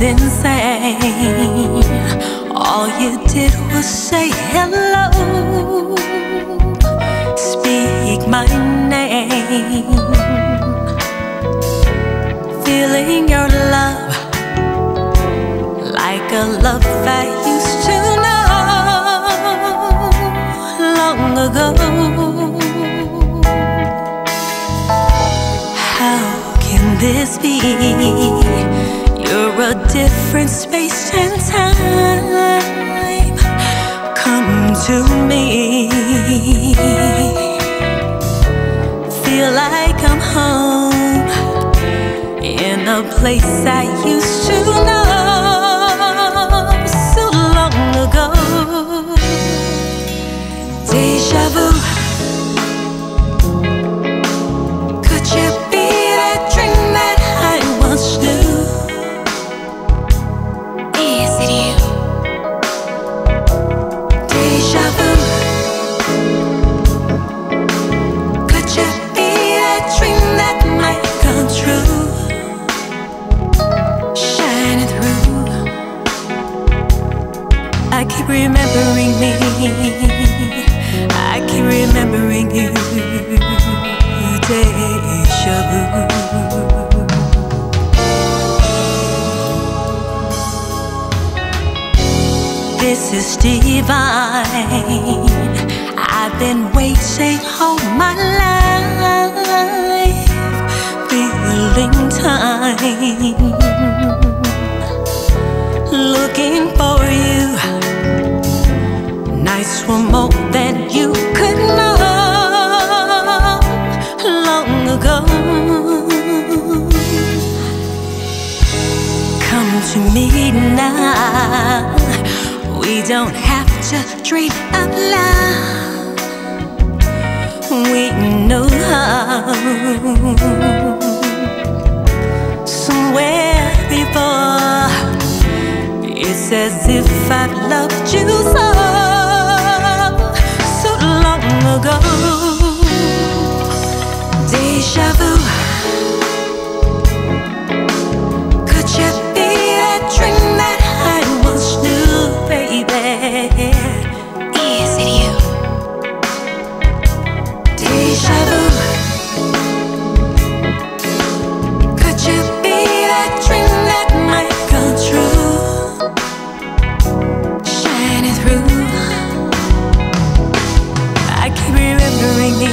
insane. All you did was say hello, speak my name. Feeling your love like a love I used to know long ago. How can this be? You're a different space and time. Come to me. Feel like I'm home in a place I used to know so long ago. Deja vu. Remembering you. Deja vu. This is divine. I've been waiting all my life, We don't have to dream of love. We know how. Somewhere before, it's as if I've loved you so Is it you? Deja vu. Could you be that dream that might come true? Shining through. I keep remembering me.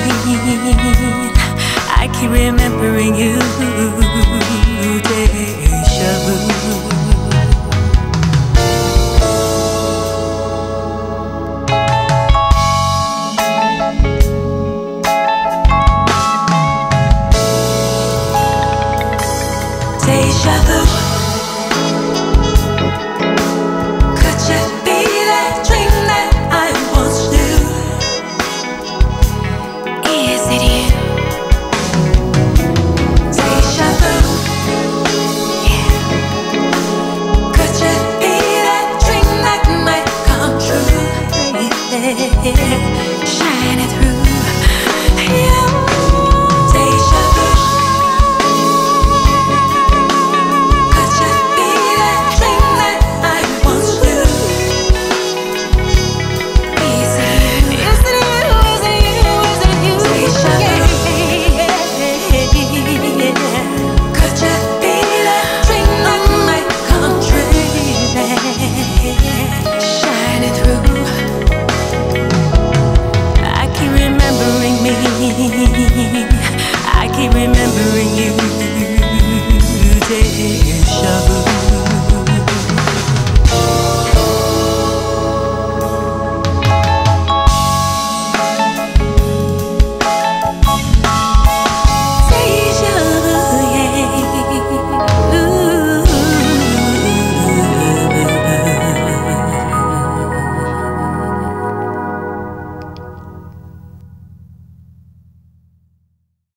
I keep remembering you.